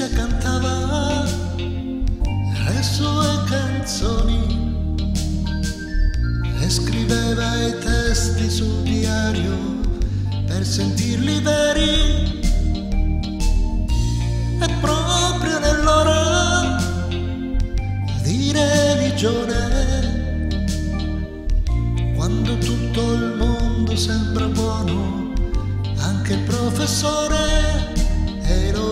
Cinzia cantava le sue canzoni e scriveva i testi sul diario per sentirli veri. E proprio nell'ora di religione, quando tutto il mondo sembra buono, anche il professore e lo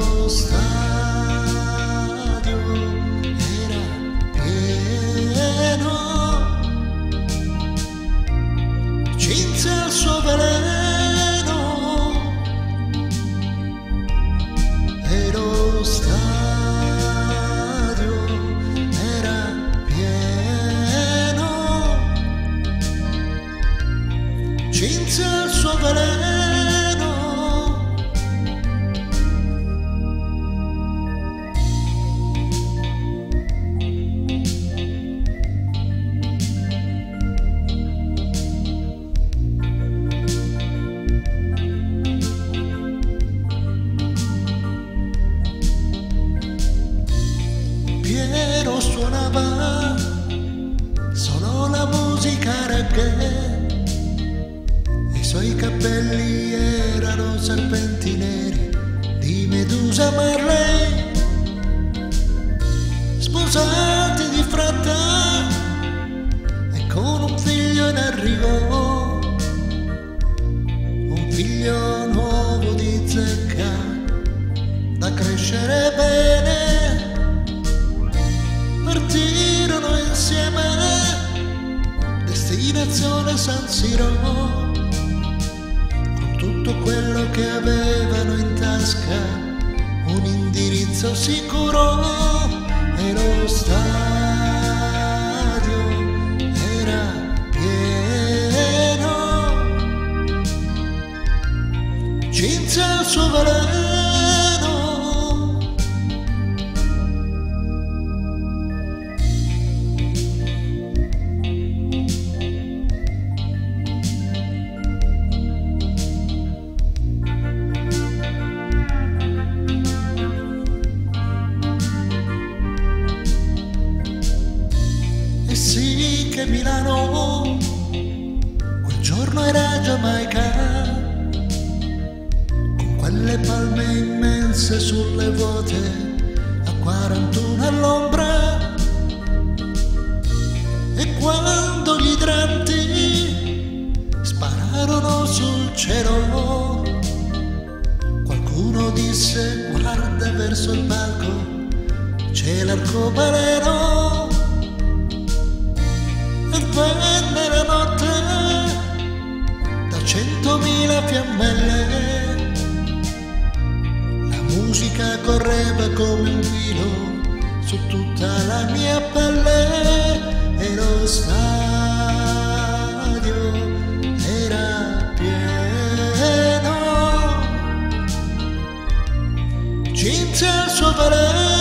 suonava solo la musica reggae. I suoi capelli erano serpenti neri di Medusa Marley sposati di fretta e con un figlio in arrivo. Un figlio nuovo di zecca da crescere bene insieme destinazione San Siro con tutto quello che avevano in tasca un indirizzo sicuro e lo stadio era pieno. Cinse il suo veleno che Milano quel giorno era Giamaica, con quelle palme immense sulle vuote a 41 all'ombra. E quando gli idranti spararono sul cielo, qualcuno disse guarda verso il palco, c'è l'arcobaleno filo su tutta la mia pelle e lo stadio era pieno. Cinzia il suo veleno